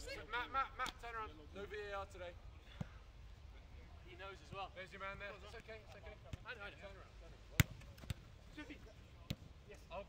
So Matt, Matt, Matt, turn around. No VAR today. He knows as well. There's your man there. It's okay, it's okay. I know, I know. Turn around. Turn around. Well Yes. I'll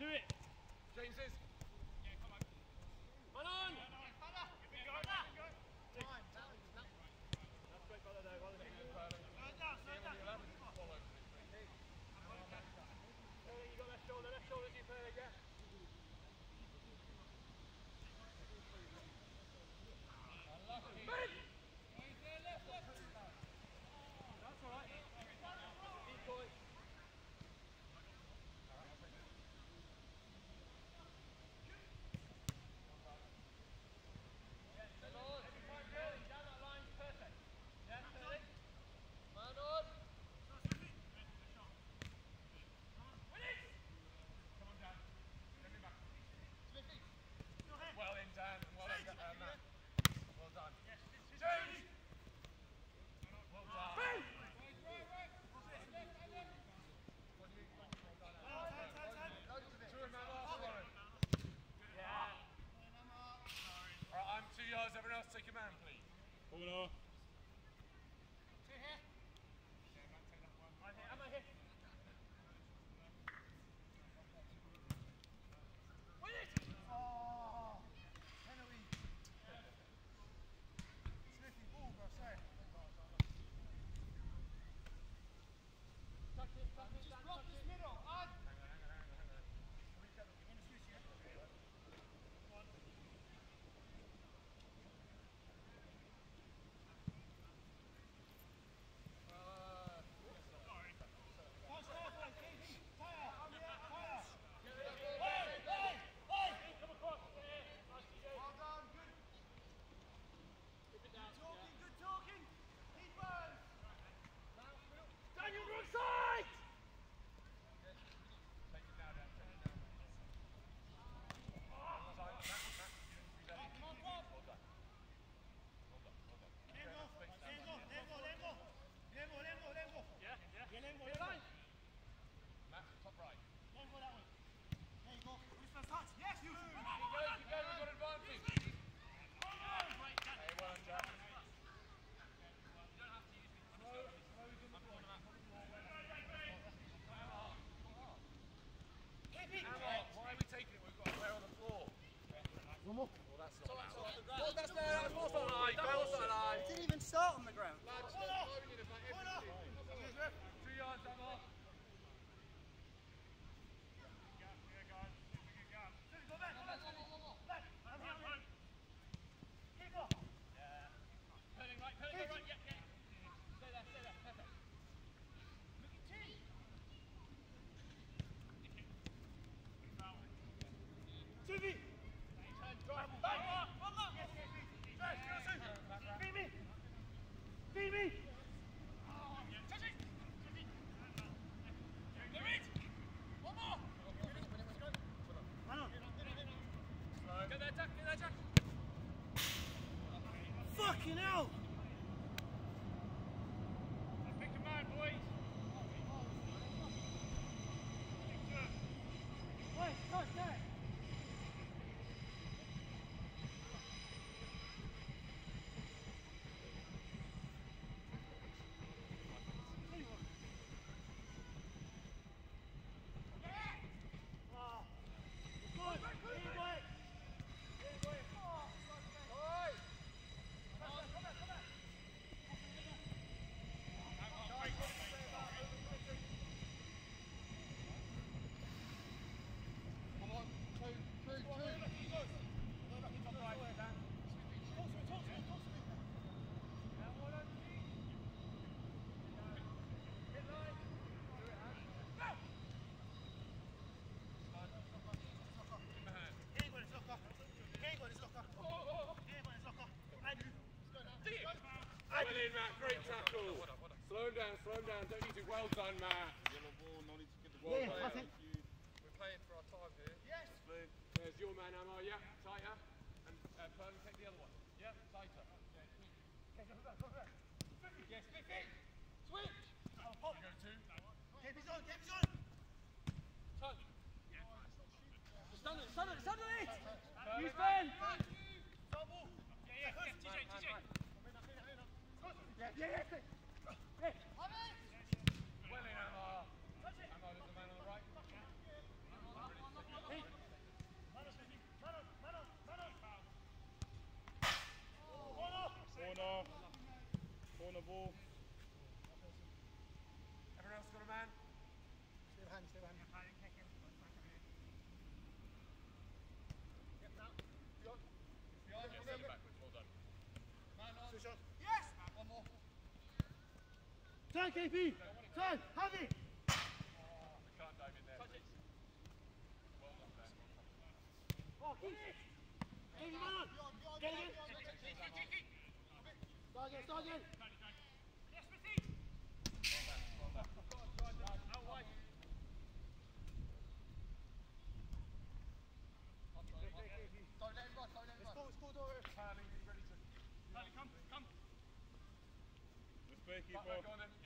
To it. James's. Corner. Matt, top right. Hey, well done, Jack. Hammer, why are we taking it? We've got a player on the floor. Well, that's not allowed. Well, that's there. That was more line. That was line. Didn't even start on the ground. Lads, stop throwing it about everything. Two yards, Hammer. Turning right, turning right, yeah, yeah. Stay there, stay there, perfect. Suvi! Turn, drive, back, one more. Beat me! Beat me! One more. Man on! Get there, Jack, get there, Jack. Fucking hell! Pick a man, boys. Wait, touch that! Well in, Matt. Great tackle. Slow him down, slow him down. Don't need to. Well done, Matt. Yellow ball, no need to get the ball. played. We're playing for our time here. Yes. There's your man, Amar. Yeah, tighter. And uh, Pearl, take the other one. Yeah, tighter. Yes, Vicky. Switch. You go two. Keep his on, keep his on! Touch. Stand on it, stand it, stand it! Perfect. Use Ben! Double. Yeah, yeah, yeah. TJ, TJ. Yeah, yeah. Everyone else got a man? Yeah, send it backwards. Well done. One more. Turn, KP! Turn! Have it! In Well. Oh, it! KP, man on! Him! Start again, wide. Don't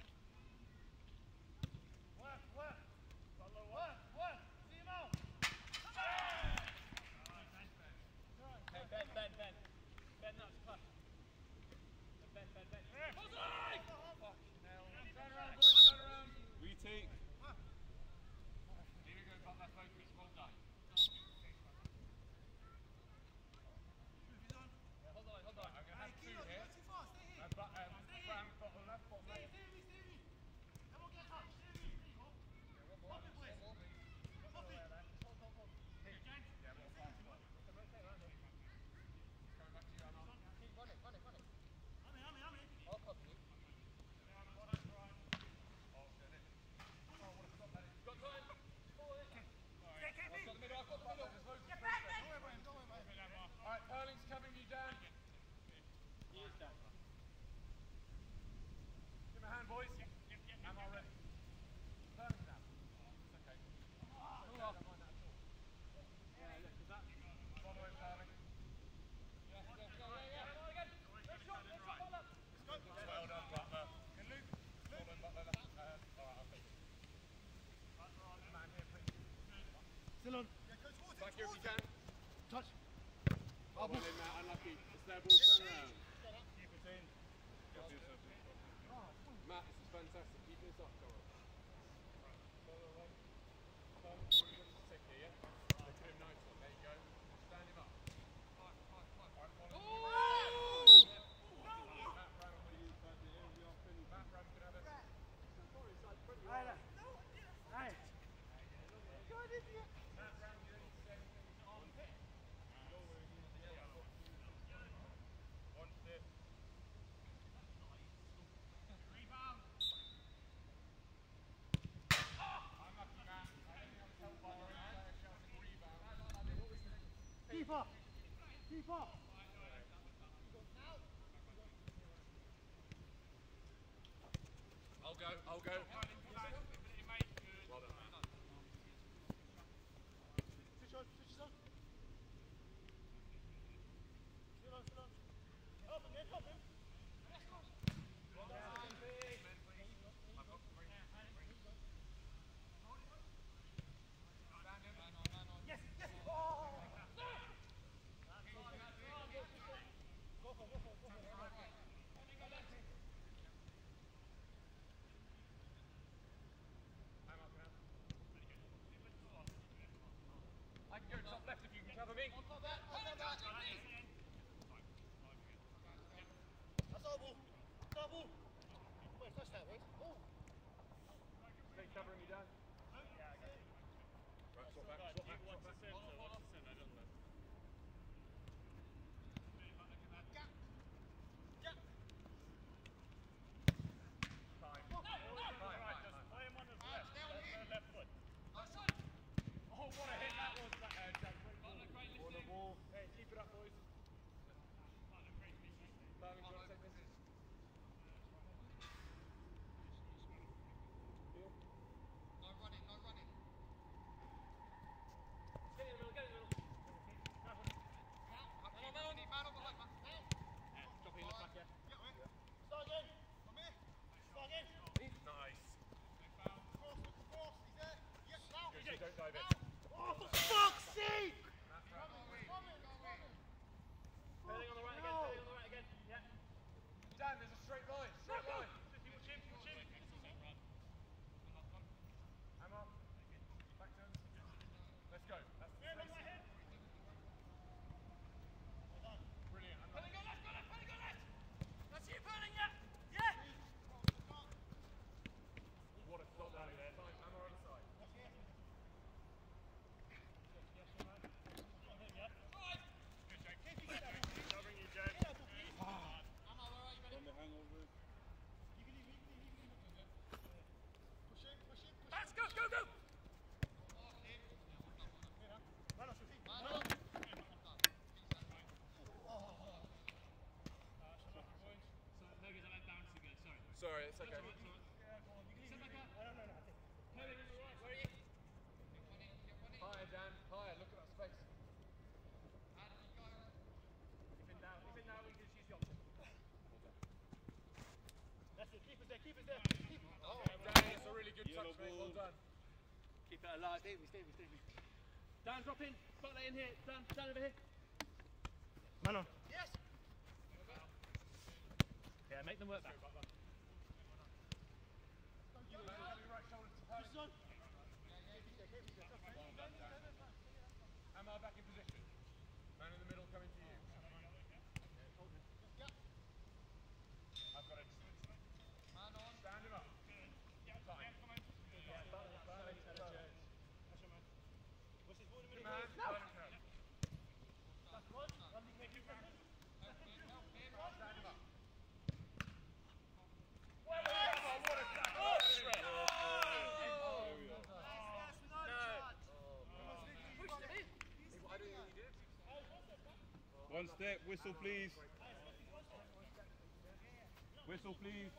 up. Keep up. I'll go, I'll go. Cover me. That's our ball. That's our ball. Wait, touch that, wait. Oh. Stay covering you down. No, no, stay. Dan, drop in. Butt that in here. Dan, Dan over here. Man on. Yes. Yeah, make them work back. Am I back in position? One step, whistle please. Whistle please.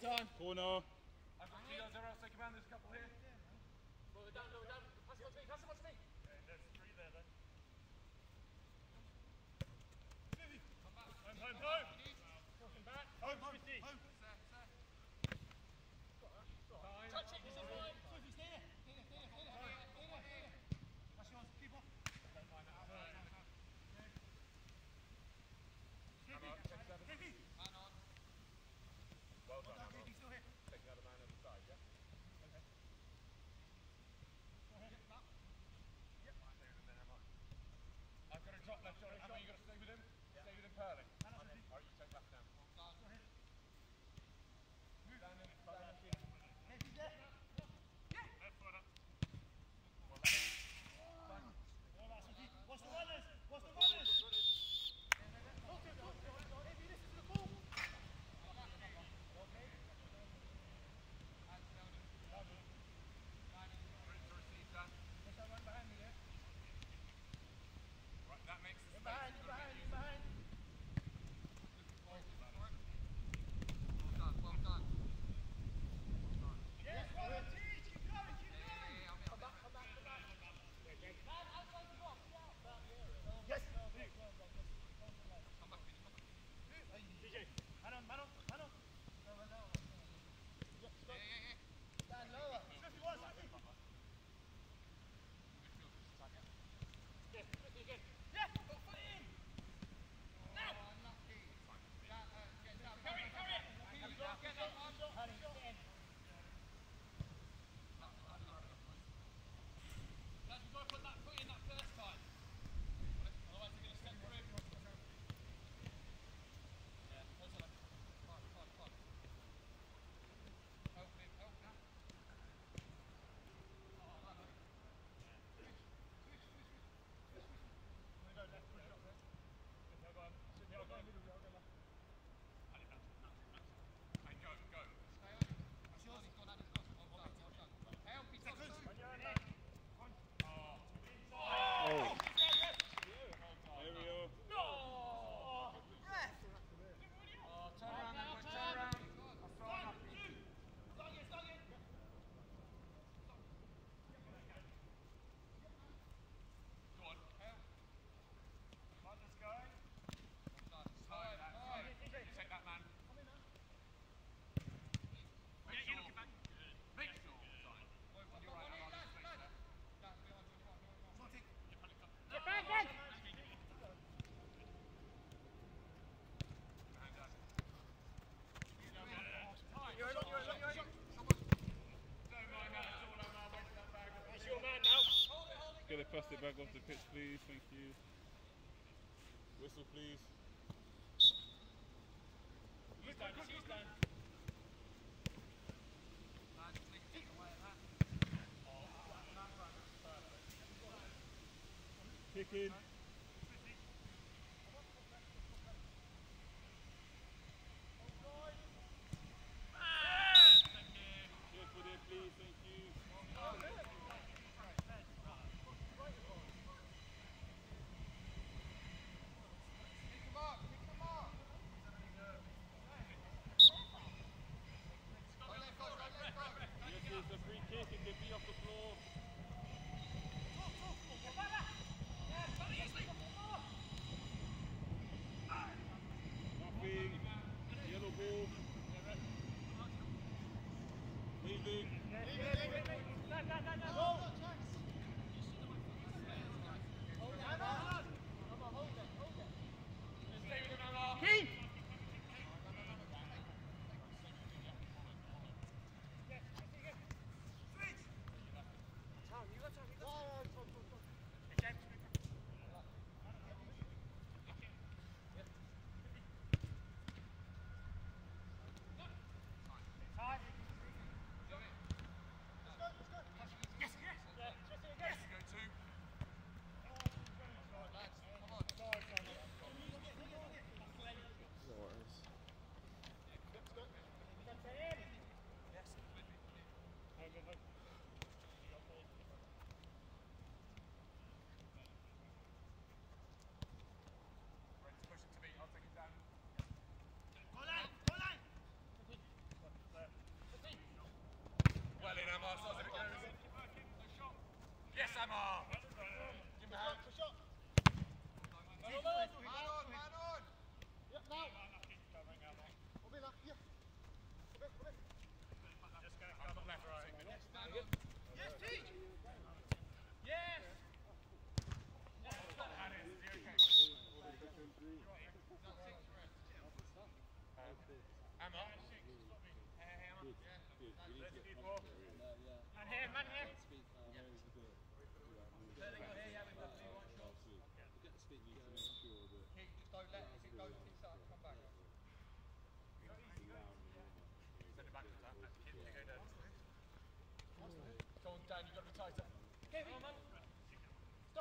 time. Corner. I've got Tito Zero, so command, there's a couple here. Lower down, lower down. Pass it on to me, pass it on to me. There's three there then. Home, home, home! I'm sorry. Bust it back off the pitch, please. Thank you. Whistle, please. Kick in.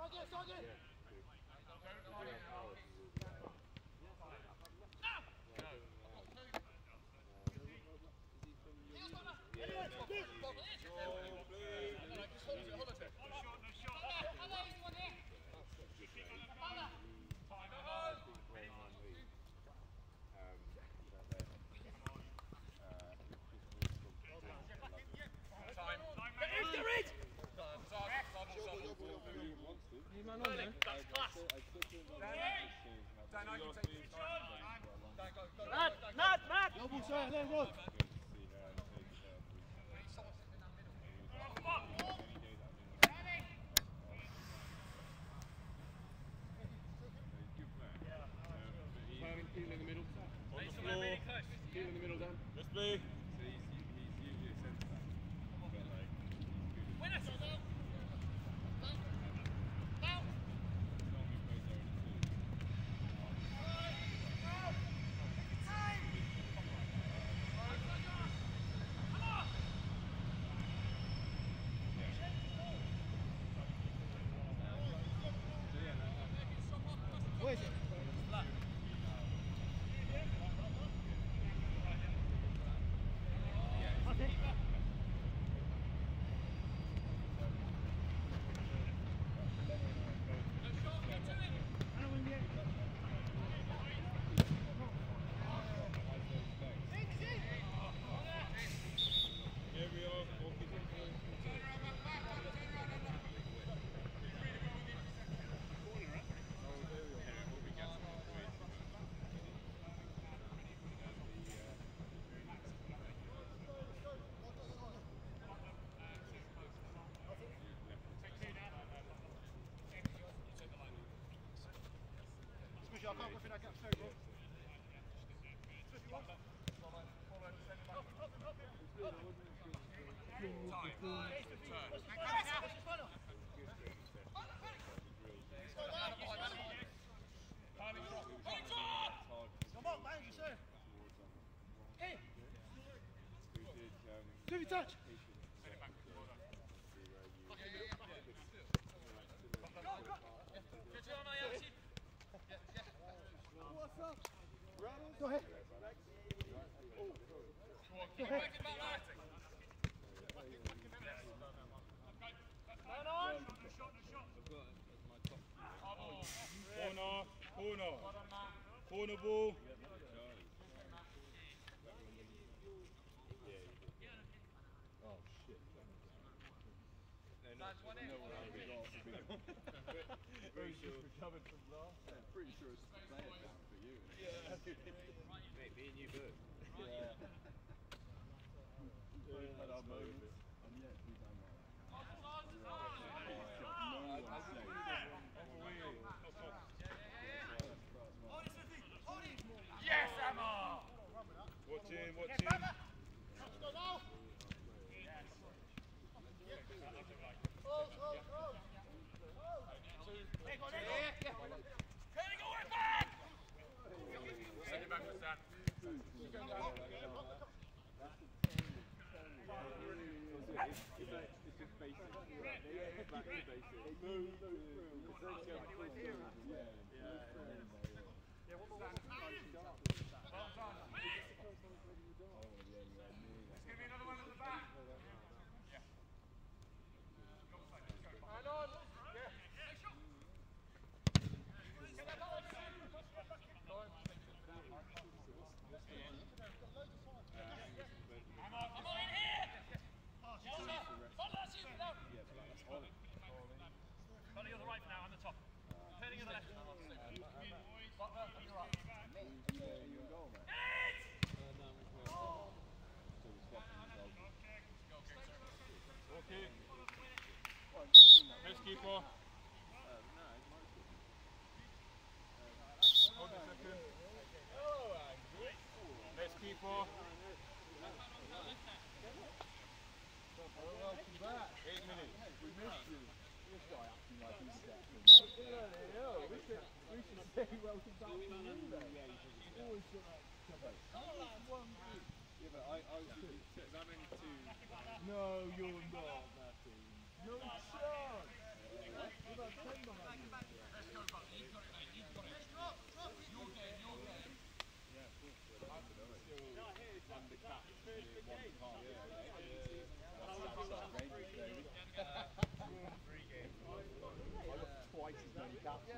Start again, start again. Time. Get it! Time. Time. Time. He Time. man on there. That's class. Dan, I can take this. Dan, go, go, go, Mad, go, go. mad, mad. Double side, let Rod. Kyle, Keel in the middle. On the Mason, floor. we're really close. Keel in the middle, Dan. Let's play. Win it. Where is it? Here we are. Walking Smushy, I can't go. Do your touch. What's up? Go ahead. Go ahead. Corner. Corner. Corner ball. Very sure. Recovered from last. Pretty sure it's the player. Yeah. Mate, me and you both. Yeah. We've had our moments, and yet we done well. No one safe. Yes, Emma! Watch in. Watch in. Send it back to Dan. Give me another one at the back. Turning on the right for now, on the top. Turning on the left. Okay. Next second. Next keeper. Eight minutes. We missed you. This guy acting like he's. We welcome back to you. Always get that cover. Oh, one group. Yeah, but I, I was two. I'm two. No, you're not, No chance. What about ten Yeah,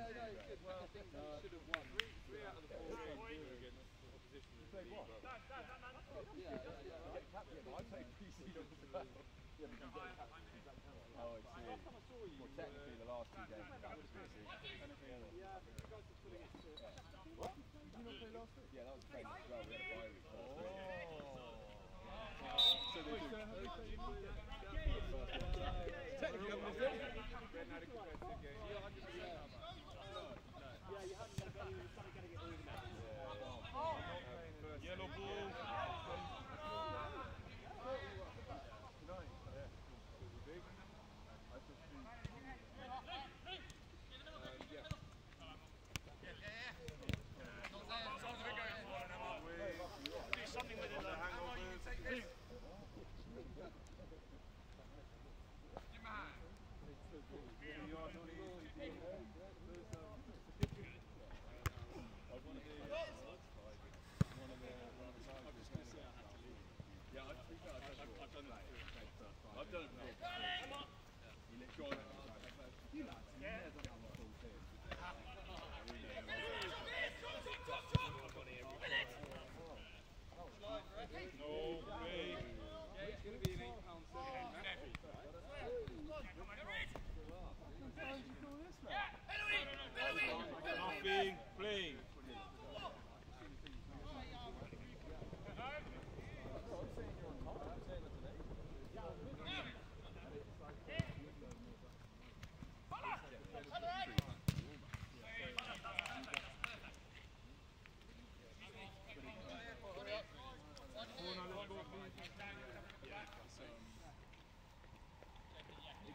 no, no, it's good. Well, I think we should have won. Three, three out of the four games against the opposition. You played what? No, no, no, no. Yeah, yeah, yeah. I get capped again, but I played pre-season as. Yeah, but you get capped exactly. Oh, I see. Well, technically the last two games, that was pre-season. What? Did you not play last week? Yeah, that was played as well. We had a. Oh. So they do. Technically, I'm going. Yeah, 100%. Yeah.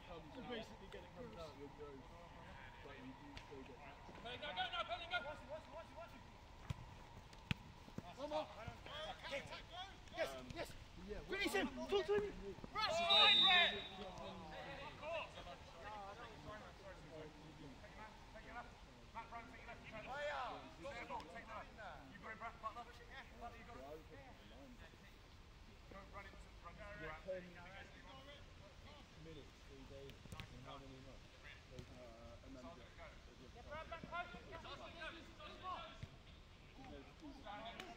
comes you out. basically get it comes out, you'll go. Go, go, go! Yes, yes! Yeah, Finish. Get back, back, back, back, back, back, back, back,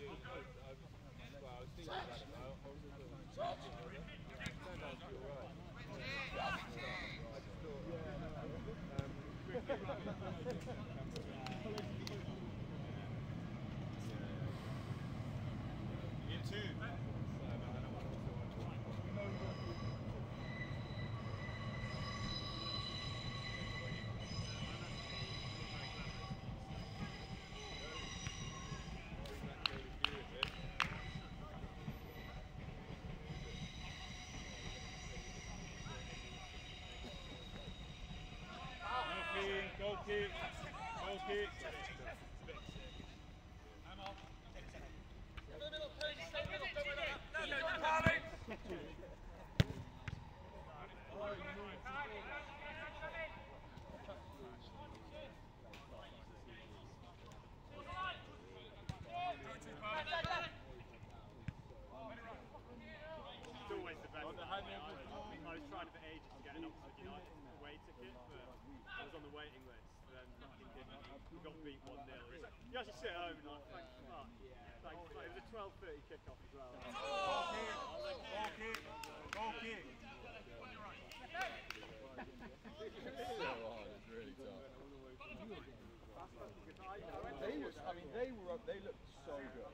i was thinking Set. Set. guys at home thank you it was a 12.30 kick-off as well. Ball kick! Ball kick! Ball kick! really tough. They I mean, they were up, they looked so good.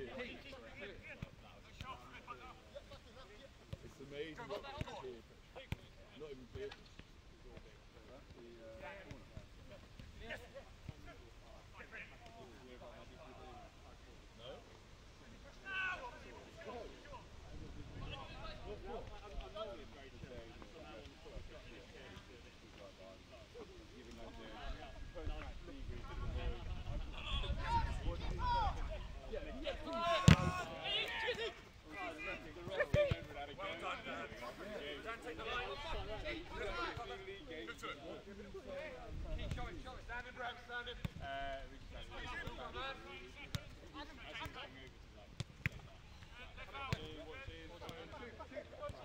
It's amazing. Not even paper. Adam, Adam.